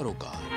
सरोकार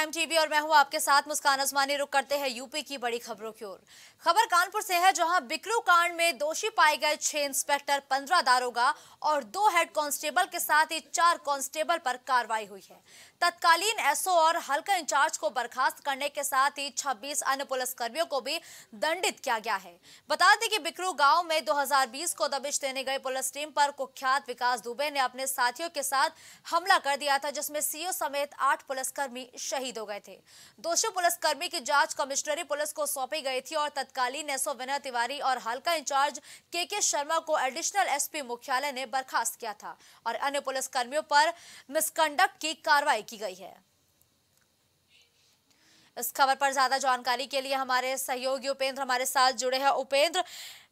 prime TV और मैं हूँ आपके साथ मुस्कान अजमानी रुक करते हैं यूपी की बड़ी खबरों की ओर। खबर कानपुर से है, जहाँ बिकरू कांड में दोषी पाए गए छह इंस्पेक्टर, पंद्रह दारोगा और दो हेड कांस्टेबल के साथ ही चार कांस्टेबल पर कार्रवाई हुई है। तत्कालीन एसओ और हल्का इंचार्ज को बर्खास्त करने के साथ ही 26 अन्य पुलिसकर्मियों को भी दंडित किया गया है। बता दें कि बिकरू गाँव में 2020 को दबिश देने गई पुलिस टीम पर कुख्यात विकास दुबे ने अपने साथियों के साथ हमला कर दिया था, जिसमें सीओ समेत आठ पुलिसकर्मी शहीद हो गए थे। दोषी पुलिसकर्मी की जाँच कमिश्नरी पुलिस को सौंपी गई थी और तत्कालीन एसओ विनय तिवारी और हल्का इंचार्ज के के शर्मा को एडिशनल एसपी मुख्यालय ने बर्खास्त किया था और अन्य पुलिसकर्मियों पर मिसकंडक्ट की कार्रवाई की गई है। इस खबर पर ज़्यादा जानकारी के लिए हमारे सहयोगी उपेंद्र हमारे साथ जुड़े हैं। उपेंद्र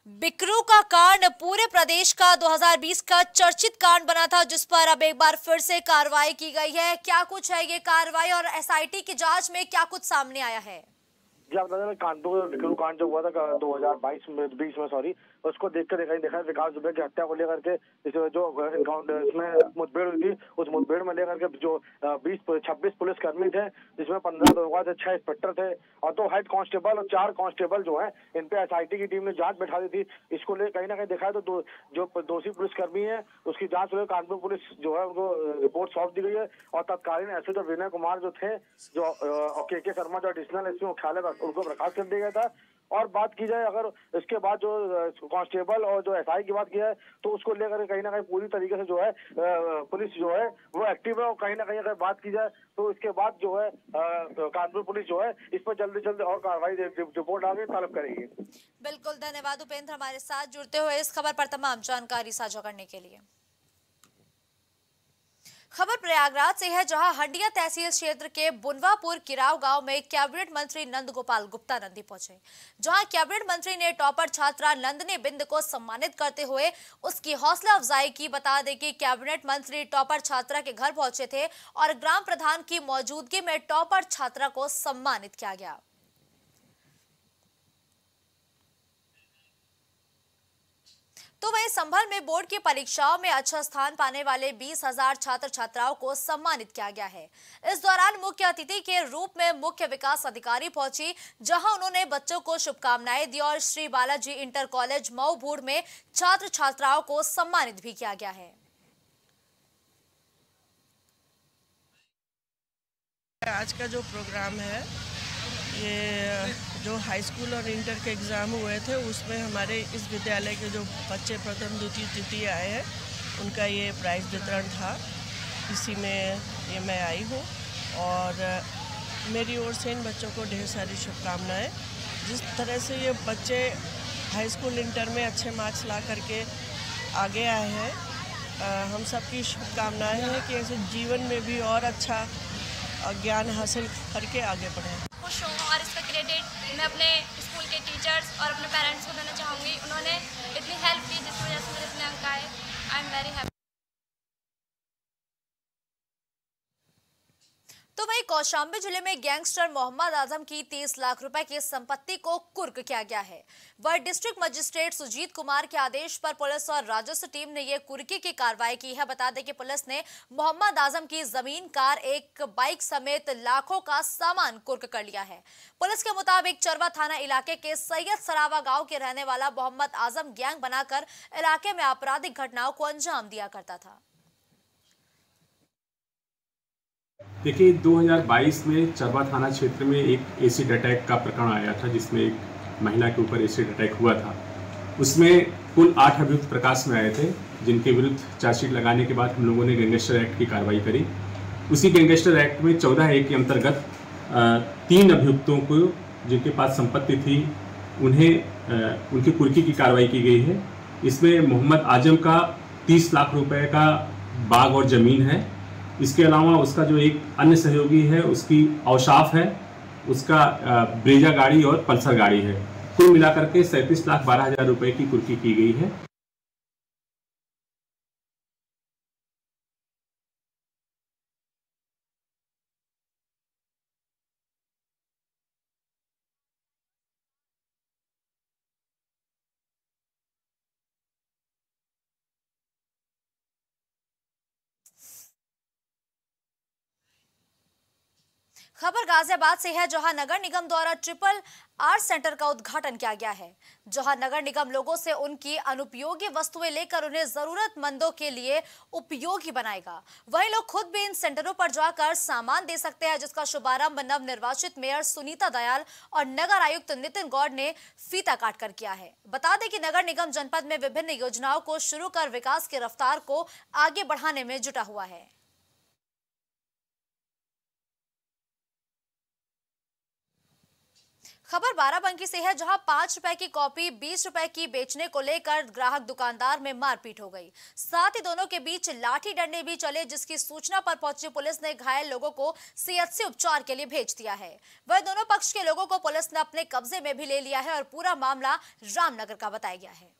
बिकरू का कांड पूरे प्रदेश का 2020 का चर्चित कांड बना था, जिस पर अब एक बार फिर से कार्रवाई की गई है। क्या कुछ है ये कार्रवाई और एसआईटी की जाँच में क्या कुछ सामने आया है? जी, आप बता दें कानपुर बिक्रू कांड जो हुआ था, दो हज़ार बाईस में, बीस में सॉरी उसको देख कर देखा, विकास दुबे की हत्या को लेकर के जो एनकाउंटर इसमें मुठभेड़ हुई थी, उस मुठभेड़ में लेकर के जो बीस, छब्बीस पुलिस कर्मी थे, जिसमें पंद्रह दरोगा छह इंस्पेक्टर थे, और दो हेड कांस्टेबल और चार कांस्टेबल जो है, इन पे एसआईटी की टीम ने जाँच बैठा दी थी। इसको ले, कहीं ना कहीं देखा है तो जो दोषी पुलिसकर्मी है, उसकी जाँच हुई कानपुर पुलिस जो है, उनको रिपोर्ट सौंप दी गई है, और तत्कालीन एस विनय कुमार जो थे, जो के के शर्मा जो एडिशनल एसपी मुख्यालय उनको बर्खास्त कर दिया गया था और बात की जाए, अगर इसके बाद जो कांस्टेबल और जो एसआई की बात की जाए तो उसको लेकर कहीं ना कहीं पूरी तरीके से जो है पुलिस जो है, वो एक्टिव है और कहीं ना कहीं अगर बात की जाए तो इसके बाद जो है कानपुर पुलिस जो है, इस पर जल्दी जल्दी और कार्रवाई रिपोर्ट आगे तलब करेगी। बिल्कुल, धन्यवाद उपेंद्र हमारे साथ। जुड़ते हुए इस खबर पर तमाम जानकारी साझा करने के लिए। खबर प्रयागराज से है, जहाँ हंडिया तहसील क्षेत्र के बुनवापुर किराव गाँव में कैबिनेट मंत्री नंद गोपाल गुप्ता नंदी पहुँचे। जहाँ कैबिनेट मंत्री ने टॉपर छात्रा नंदनी बिंद को सम्मानित करते हुए उसकी हौसला अफजाई की, बता दें कि कैबिनेट मंत्री टॉपर छात्रा के घर पहुँचे थे और ग्राम प्रधान की मौजूदगी में टॉपर छात्रा को सम्मानित किया गया। तो वहीं संभल में बोर्ड की परीक्षाओं में अच्छा स्थान पाने वाले बीस हज़ार छात्र छात्राओं को सम्मानित किया गया है। इस दौरान मुख्य अतिथि के रूप में मुख्य विकास अधिकारी पहुँची, जहाँ उन्होंने बच्चों को शुभकामनाएँ दी और श्री बालाजी इंटर कॉलेज मऊ भूड़ में छात्र छात्राओं को सम्मानित भी किया गया है। आज का जो प्रोग्राम है ये, जो हाई स्कूल और इंटर के एग्ज़ाम हुए थे, उसमें हमारे इस विद्यालय के जो बच्चे प्रथम, द्वितीय, तृतीय आए हैं, उनका ये प्राइज़ वितरण था। इसी में ये मैं आई हूँ और मेरी ओर से इन बच्चों को ढेर सारी शुभकामनाएँ। जिस तरह से ये बच्चे हाई स्कूल इंटर में अच्छे मार्क्स ला करके आगे आए हैं हम सबकी शुभकामनाएँ हैं कि ऐसे जीवन में भी और अच्छा ज्ञान हासिल करके आगे बढ़ें। क्रेडिट मैं अपने स्कूल के टीचर्स और अपने पेरेंट्स को देना चाहूँगी। उन्होंने इतनी हेल्प की जिस वजह से मेरे इतने अंक आए। आई एम वेरी हैप्पी वहीं कौशाम्बी ज़िले में गैंगस्टर मोहम्मद आज़म की 30 लाख रुपए की संपत्ति को कुर्क किया गया है। वह डिस्ट्रिक्ट मजिस्ट्रेट सुजीत कुमार के आदेश पर पुलिस और राजस्व टीम ने यह कुर्की की कार्रवाई की है। बता दें कि पुलिस ने मोहम्मद आज़म की ज़मीन, कार, एक बाइक समेत लाखों का सामान कुर्क कर लिया है। पुलिस के मुताबिक चरवा थाना इलाके के सैयद सरावा गाँव के रहने वाला मोहम्मद आज़म गैंग बनाकर इलाके में आपराधिक घटनाओं को अंजाम दिया करता था। देखिए 2022 में चरवा थाना क्षेत्र में एक एसिड अटैक का प्रकरण आया था, जिसमें एक महिला के ऊपर एसिड अटैक हुआ था। उसमें कुल आठ अभियुक्त प्रकाश में आए थे, जिनके विरुद्ध चार्जशीट लगाने के बाद हम लोगों ने गैंगस्टर एक्ट की कार्रवाई करी। उसी गैंगस्टर एक्ट में चौदह ए के अंतर्गत तीन अभियुक्तों को जिनके पास संपत्ति थी, उन्हें उनकी कुर्की की कार्रवाई की गई है। इसमें मोहम्मद आज़म का तीस लाख रुपए का बाग और ज़मीन है इसके अलावा उसका जो एक अन्य सहयोगी है, उसकी अवशाफ है, उसका ब्रेजा गाड़ी और पल्सर गाड़ी है। कुल मिलाकर के सैंतीस लाख बारह हज़ार रुपये की कुर्की की गई है। खबर गाजियाबाद से है, जहाँ नगर निगम द्वारा ट्रिपल आर सेंटर का उद्घाटन किया गया है। जहाँ नगर निगम लोगों से उनकी अनुपयोगी वस्तुएँ लेकर उन्हें जरूरतमंदों के लिए उपयोगी बनाएगा। वहीं लोग खुद भी इन सेंटरों पर जाकर सामान दे सकते हैं, जिसका शुभारंभ नव निर्वाचित मेयर सुनीता दयाल और नगर आयुक्त नितिन गौड़ ने फीता काट कर किया है। बता दें कि नगर निगम जनपद में विभिन्न योजनाओं को शुरू कर विकास की रफ्तार को आगे बढ़ाने में जुटा हुआ है। खबर बाराबंकी से है, जहाँ पाँच रुपए की कॉपी बीस रुपए की बेचने को लेकर ग्राहक दुकानदार में मारपीट हो गई। साथ ही दोनों के बीच लाठी डंडे भी चले, जिसकी सूचना पर पहुँची पुलिस ने घायल लोगों को सीएचसी उपचार के लिए भेज दिया है। वह दोनों पक्ष के लोगों को पुलिस ने अपने कब्जे में भी ले लिया है और पूरा मामला रामनगर का बताया गया है।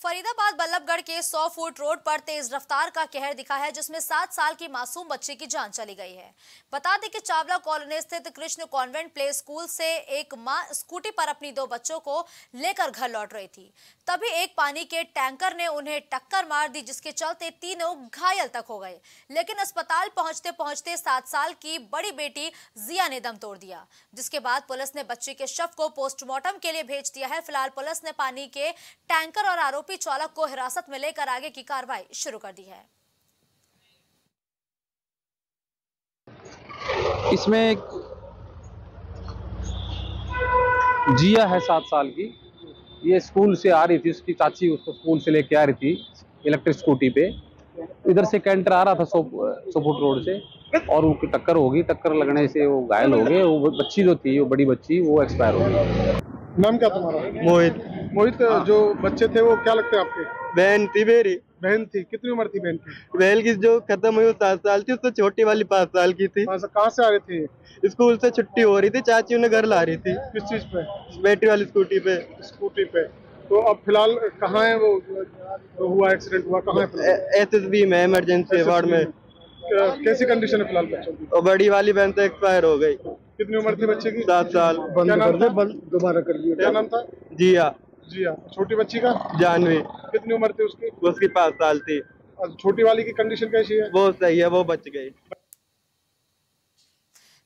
फरीदाबाद बल्लभगढ़ के 100 फुट रोड पर तेज रफ्तार का कहर दिखा है, जिसमें सात साल की मासूम बच्चे की जान चली गई है। बता दें कि चावला कॉलोनी स्थित कृष्ण कॉन्वेंट प्ले स्कूल से एक माँ स्कूटी पर अपनी दो बच्चों को लेकर घर लौट रही थी। तभी एक पानी के टैंकर ने उन्हें टक्कर मार दी, जिसके चलते तीनों घायल तक हो गए। लेकिन अस्पताल पहुँचते पहुँचते सात साल की बड़ी बेटी जिया ने दम तोड़ दिया, जिसके बाद पुलिस ने बच्चे के शव को पोस्टमार्टम के लिए भेज दिया है। फ़िलहाल पुलिस ने पानी के टैंकर और आरोपी आरोपी चालक को हिरासत में लेकर आगे की कार्रवाई शुरू कर दी है। इसमें जिया है सात साल की। ये स्कूल से आ रही थी उसकी चाची उसको स्कूल से लेके आ रही थी इलेक्ट्रिक स्कूटी पे। इधर से कैंटर आ रहा था सो सोपुट रोड से और उनकी टक्कर होगी टक्कर लगने से वो घायल हो गए। वो बच्ची जो थी वो बड़ी बच्ची वो एक्सपायर हो गई। नाम क्या तुम्हारा? मोहित। मोहित जो बच्चे थे वो क्या लगते हैं आपके? बहन थी मेरी। बहन थी। कितनी उम्र थी बहन की? बहन की जो खत्म हुई वो सात साल थी उससे छोटी वाली पाँच साल की थी। कहाँ से कहाँ से आ रही थी? स्कूल से छुट्टी हो रही थी चाची उन्हें घर ला रही थी। किस चीज़ पे? बैटरी वाली स्कूटी पे। स्कूटी पे। तो अब फ़िलहाल कहाँ है वो जो हुआ एक्सीडेंट हुआ कहाँ है एस एस बी में इमरजेंसी वार्ड में। कैसी कंडीशन है फ़िलहाल बच्चों की? और बड़ी वाली बहन तो एक्सपायर हो गई। कितनी उम्र थी बच्चे की? सात साल। क्या नाम था? दोबारा कर दिया। क्या नाम था? जी हाँ जी हाँ। छोटी बच्ची का? जानवी। कितनी उम्र थी उसकी? उसकी पाँच साल थी। छोटी वाली की कंडीशन कैसी है? वो सही है वो बच गई।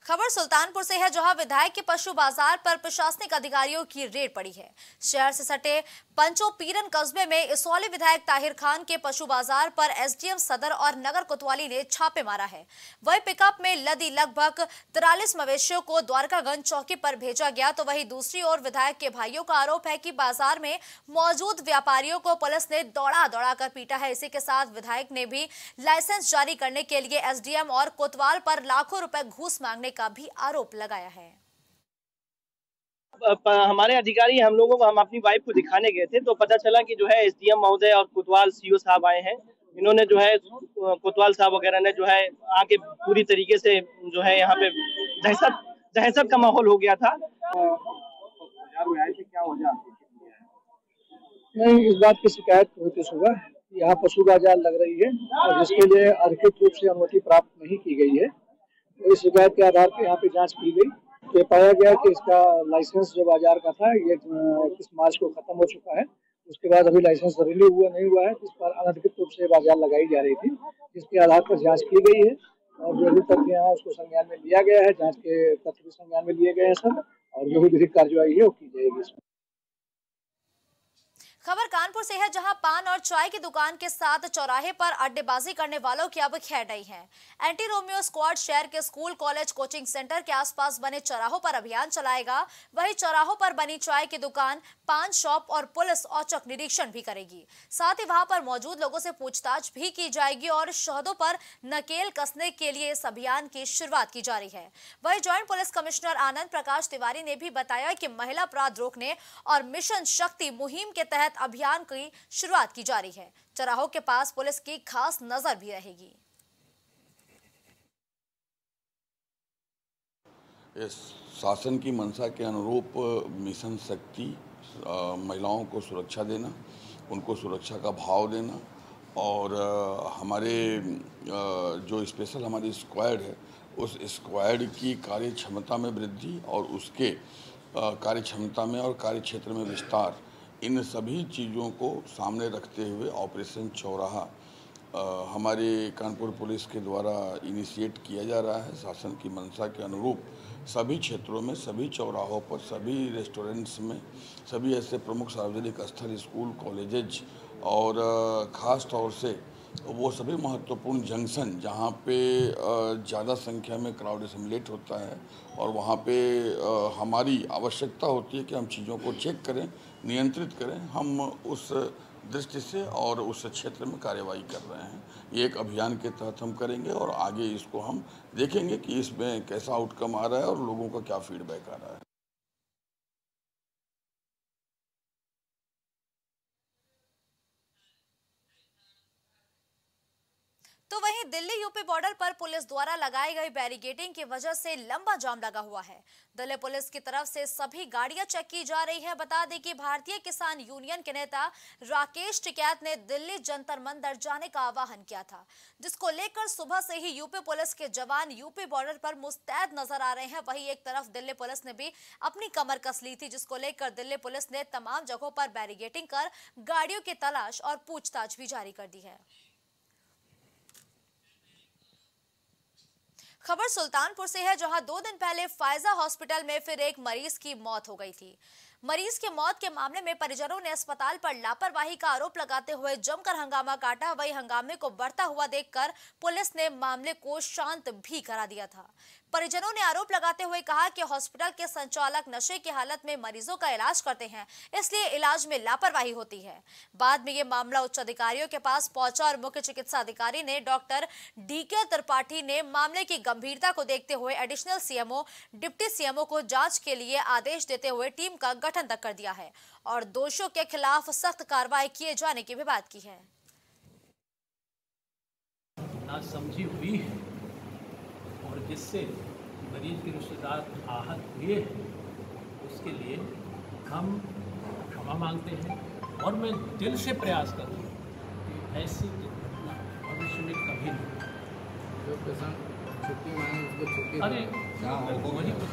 खबर सुल्तानपुर से है, जहाँ विधायक के पशु बाज़ार पर प्रशासनिक अधिकारियों की रेड पड़ी है। शहर से सटे पंचो पीरन कस्बे में इसौली विधायक ताहिर खान के पशु बाज़ार पर एसडीएम सदर और नगर कोतवाली ने छापे मारा है। वही पिकअप में लदी लगभग तिरालीस मवेशियों को द्वारकागंज चौकी पर भेजा गया तो वही दूसरी ओर विधायक के भाइयों का आरोप है की बाज़ार में मौजूद व्यापारियों को पुलिस ने दौड़ा दौड़ा कर पीटा है। इसी के साथ विधायक ने भी लाइसेंस जारी करने के लिए एसडीएम और कोतवाल पर लाखों रुपए घूस मांगने का भी आरोप लगाया है। हमारे अधिकारी हम लोगों को हम अपनी वाइफ को दिखाने गए थे तो पता चला कि जो है एसडीएम महोदय और कोतवाल सीओ साहब आए हैं। इन्होंने जो है कोतवाल साहब वगैरह ने जो है आके पूरी तरीके से जो है यहाँ पे दहशत दहशत का माहौल हो गया था। नहीं इस बात की शिकायत थी सुबह यहाँ पशु बाज़ार लग रही है और जिसके लिए अधिकृत रूप से अनुमति प्राप्त नहीं की गई है। इस शिकायत के आधार पर यहाँ पे जाँच की गई। ये पाया गया कि इसका लाइसेंस जो बाज़ार का था, ये इक्कीस मार्च को खत्म हो चुका है। उसके बाद अभी लाइसेंस रिन्यू हुआ, नहीं हुआ है जिस पर अनधिकृत रूप से बाज़ार लगाई जा रही थी, जिसके आधार पर जाँच की गई है। और जो भी तथ्य हैं उसको संज्ञान में लिया गया है, जाँच के तथ्य भी संज्ञान में लिए गए हैं सर और जो भी विधिक कार्रवाई है, वो की जाएगी इसमें। खबर कानपुर से है जहाँ पान और चाय की दुकान के साथ चौराहे पर अड्डेबाजी करने वालों की अब खैर नहीं है। एंटी रोमियो स्क्वाड शहर के स्कूल, कॉलेज, कोचिंग सेंटर के आसपास बने चौराहों पर अभियान चलाएगा। वहीं चौराहों पर बनी चाय की दुकान, पान शॉप और पुलिस औचक निरीक्षण भी करेगी। साथ ही वहाँ पर मौजूद लोगों से पूछताछ भी की जाएगी और शहदों पर नकेल कसने के लिए इस अभियान की शुरुआत की जा रही है। वही joint police commissioner Anand Prakash Tiwari ने भी बताया कि महिला अपराध रोकने और मिशन शक्ति मुहिम के तहत अभियान की शुरुआत की जा रही है। चराहों के पास पुलिस की खास नज़र भी रहेगी। शासन की मंशा के अनुरूप मिशन शक्ति महिलाओं को सुरक्षा देना उनको सुरक्षा का भाव देना और अ, हमारे अ, जो स्पेशल हमारी स्क्वाड है उस स्क्वाड की कार्य क्षमता में वृद्धि और उसके कार्य क्षमता में और कार्य क्षेत्र में विस्तार इन सभी चीज़ों को सामने रखते हुए ऑपरेशन चौराहा हमारे कानपुर पुलिस के द्वारा इनिशिएट किया जा रहा है। शासन की मंशा के अनुरूप सभी क्षेत्रों में, सभी चौराहों पर, सभी रेस्टोरेंट्स में, सभी ऐसे प्रमुख सार्वजनिक स्थल, स्कूल, कॉलेजेज और ख़ास तौर से वो सभी महत्वपूर्ण जंक्शन जहाँ पे ज़्यादा संख्या में क्राउड असम्बलेट होता है और वहाँ पे हमारी आवश्यकता होती है कि हम चीज़ों को चेक करें, नियंत्रित करें, हम उस दृष्टि से और उस क्षेत्र में कार्यवाही कर रहे हैं। ये एक अभियान के तहत हम करेंगे और आगे इसको हम देखेंगे कि इसमें कैसा आउटकम आ रहा है और लोगों का क्या फीडबैक आ रहा है। तो वहीं दिल्ली यूपी बॉर्डर पर पुलिस द्वारा लगाई गई बैरिकेडिंग की वजह से लंबा जाम लगा हुआ है। दिल्ली पुलिस की तरफ़ से सभी गाड़ियाँ चेक की जा रही है। बता दें कि भारतीय किसान यूनियन के नेता राकेश टिकैत ने दिल्ली जंतर मंदिर जाने का आह्वान किया था, जिसको लेकर सुबह से ही यूपी पुलिस के जवान यूपी बॉर्डर पर मुस्तैद नज़र आ रहे हैं। वही एक तरफ़ दिल्ली पुलिस ने भी अपनी कमर कस ली थी, जिसको लेकर दिल्ली पुलिस ने तमाम जगहों पर बैरिगेटिंग कर गाड़ियों की तलाश और पूछताछ भी जारी कर दी है। खबर सुल्तानपुर से है, जहाँ दो दिन पहले फायजा हॉस्पिटल में फिर एक मरीज़ की मौत हो गई थी। मरीज़ के मौत के मामले में परिजनों ने अस्पताल पर लापरवाही का आरोप लगाते हुए जमकर हंगामा काटा। वही हंगामे को बढ़ता हुआ देखकर पुलिस ने मामले को शांत भी करा दिया था। परिजनों ने आरोप लगाते हुए कहा कि हॉस्पिटल के संचालक नशे की हालत में मरीजों का इलाज करते हैं, इसलिए इलाज में लापरवाही होती है। बाद में ये मामला उच्च अधिकारियों के पास पहुँचा और मुख्य चिकित्सा अधिकारी ने डॉक्टर डीके त्रिपाठी ने मामले की गंभीरता को देखते हुए एडिशनल सीएमओ, डिप्टी सीएमओ को जाँच के लिए आदेश देते हुए टीम का गठन तक कर दिया है और दोषियों के खिलाफ सख्त कार्रवाई किए जाने की भी बात की है। नासमझी हुई है और जिससे मरीज़ के रिश्तेदार आहत हुए हैं उसके लिए हम क्षमा मांगते हैं और मैं दिल से प्रयास करूँगा कि ऐसी दुर्घटना भविष्य में कभी नहीं हो। छुट्टी मांगे उसको छुट्टी अरे वही तो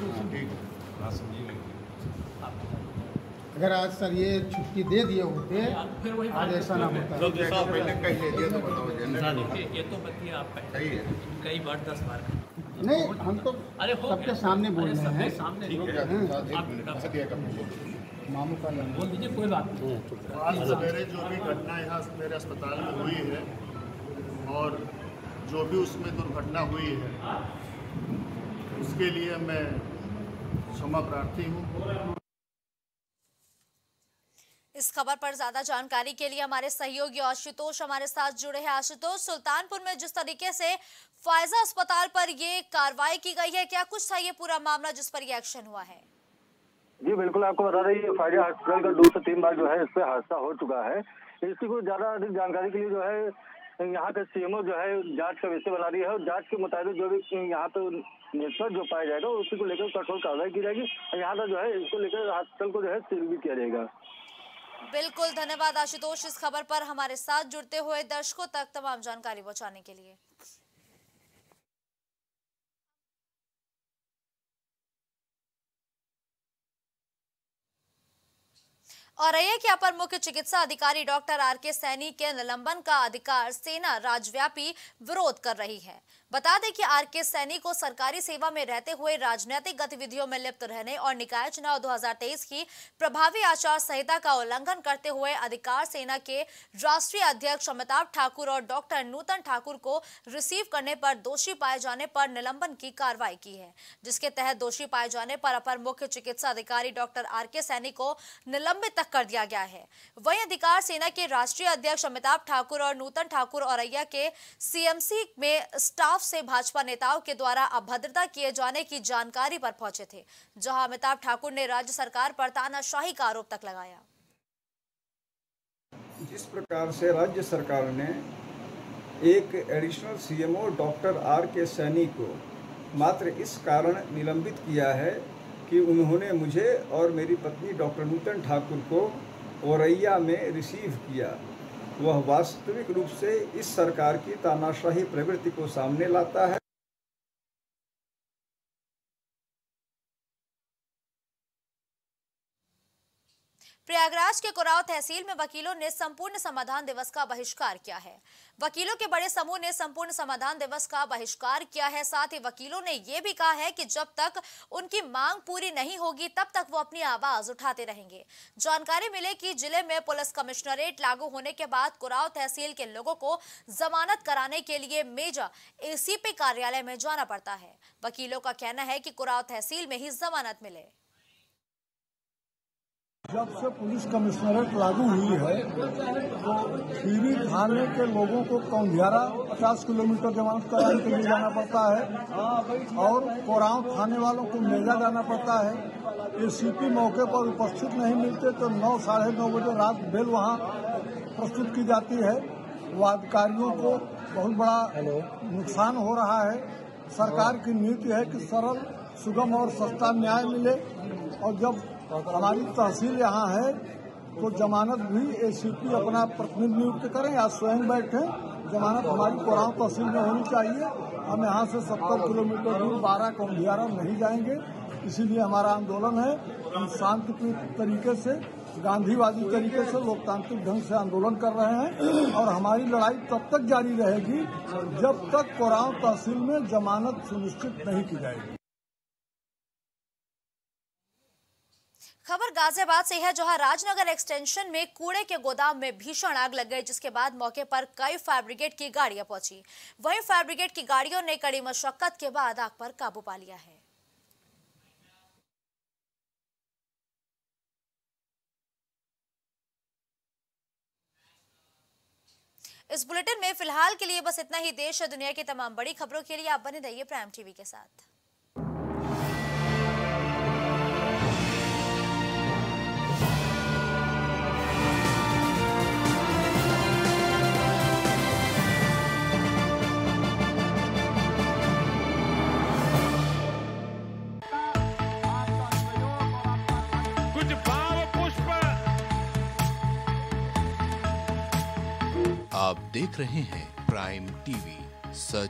अगर आज सर ये छुट्टी दे दिए होते फिर वही आज ऐसा ना होता। तो जैसा पहले कह ले दिया तो बताओ जनरल ये ये तो बतिए आप है। कई बार दस बार। नहीं हम तो अरे सबके सामने बोल रहे हैं। मामू का बोल दीजिए कोई बात नहीं। आज सवेरे जो भी घटना यहाँ मेरे अस्पताल में हुई है और जो भी उसमें दुर्घटना हुई है उसके लिए मैं क्षमा प्रार्थी हूँ। इस खबर पर ज़्यादा जानकारी के लिए हमारे सहयोगी आशुतोष हमारे साथ जुड़े हैं। आशुतोष, सुल्तानपुर में जिस तरीके से फायजा अस्पताल पर ये कार्रवाई की गई है, क्या कुछ था ये पूरा मामला जिस पर ये एक्शन हुआ है? जी, बिल्कुल आपको बता दें, ये फ़ायदा हॉस्पिटल का दो से तीन बार जो है इस पे हादसा हो चुका है। इसकी कुछ ज़्यादा अधिक जानकारी के लिए जो है, यहाँ का सीएमओ जो है जाँच का विषय बना रही है और जाँच के मुताबिक जो भी यहाँ पे नेटवर्क जो पाया जाएगा, उसी को लेकर कठोर कार्रवाई की जाएगी और यहाँ का जो है इसको लेकर हॉस्पिटल को जो है सील भी किया जाएगा। बिल्कुल, धन्यवाद आशुतोष इस खबर पर हमारे साथ जुड़ते हुए दर्शकों तक तमाम जानकारी पहुँचाने के लिए। और रही कि अपर मुख्य चिकित्सा अधिकारी डॉक्टर आर के सैनी के निलंबन का अधिकार सेना राज्यव्यापी विरोध कर रही है। बता दें कि आर के सैनी को सरकारी सेवा में रहते हुए राजनीतिक गतिविधियों में लिप्त रहने और निकाय चुनाव 2023 की प्रभावी आचार संहिता का उल्लंघन करते हुए अधिकार सेना के राष्ट्रीय अध्यक्ष अमिताभ ठाकुर और डॉक्टर नूतन ठाकुर को रिसीव करने पर दोषी पाए जाने पर निलंबन की कार्रवाई की है, जिसके तहत दोषी पाए जाने पर अपर मुख्य चिकित्सा अधिकारी डॉक्टर आर के सैनी को निलंबित तक कर दिया गया है। वहीं अधिकार सेना के राष्ट्रीय अध्यक्ष अमिताभ ठाकुर और नूतन ठाकुर औरैया के सीएमसी में स्टाफ से भाजपा नेताओं के द्वारा अभद्रता किए जाने की जानकारी पर पहुँचे थे, जहाँ अमिताभ ठाकुर ने राज्य सरकार पर तानाशाही का आरोप तक लगाया। जिस प्रकार से राज्य सरकार ने एक एडिशनल सीएमओ डॉक्टर आर के सैनी को मात्र इस कारण निलंबित किया है कि उन्होंने मुझे और मेरी पत्नी डॉक्टर नूतन ठाकुर को औरैया में रिसीव किया। वह वास्तविक रूप से इस सरकार की तानाशाही प्रवृत्ति को सामने लाता है। प्रयागराज के कुराव तहसील में वकीलों ने संपूर्ण समाधान दिवस का बहिष्कार किया है। वकीलों के बड़े समूह ने संपूर्ण समाधान दिवस का बहिष्कार किया है। साथ ही वकीलों ने यह भी कहा है कि जब तक उनकी मांग पूरी नहीं होगी, तब तक वो अपनी आवाज़ उठाते रहेंगे। जानकारी मिले कि ज़िले में पुलिस कमिश्नरेट लागू होने के बाद कुराव तहसील के लोगों को जमानत कराने के लिए मेजा एसीपी कार्यालय में जाना पड़ता है। वकीलों का कहना है कि कुराव तहसील में ही जमानत मिले। जब से पुलिस कमिश्नरेट लागू हुई है तो खीरी थाने के लोगों को कौंधियारा पचास किलोमीटर जमानत कराने के लिए जाना पड़ता है और कोराव थाने वालों को मेजा जाना पड़ता है। एसीपी मौके पर उपस्थित नहीं मिलते तो नौ साढ़े नौ बजे रात बेल वहाँ प्रस्तुत की जाती है। वादकारियों को बहुत बड़ा नुकसान हो रहा है। सरकार की नीति है कि सरल सुगम और सस्ता न्याय मिले और जब हमारी तहसील यहाँ है तो जमानत भी एसीपी अपना प्रतिनिधि नियुक्त करें। या स्वयं बैठे, जमानत हमारी कोराव तहसील में होनी चाहिए। हम यहाँ से सत्तर किलोमीटर दूर बारह कौंधियारा नहीं जाएँगे, इसीलिए हमारा आंदोलन है। हम शांतिपूर्ण तरीके से, गांधीवादी तरीके से लोकतांत्रिक ढंग से आंदोलन कर रहे हैं और हमारी लड़ाई तब तक जारी रहेगी जब तक कोराव तहसील में जमानत सुनिश्चित नहीं की जाएगी। खबर गाजियाबाद से है, जहाँ राजनगर एक्सटेंशन में कूड़े के गोदाम में भीषण आग लग गई, जिसके बाद मौके पर कई फायर ब्रिगेड की गाड़ियाँ पहुँची। वहीं फायर ब्रिगेड की गाड़ियों ने कड़ी मशक्कत के बाद आग पर काबू पा लिया है। इस बुलेटिन में फ़िलहाल के लिए बस इतना ही। देश और दुनिया की तमाम बड़ी खबरों के लिए आप बने रहिए प्राइम टीवी के साथ। देख रहे हैं प्राइम टीवी सच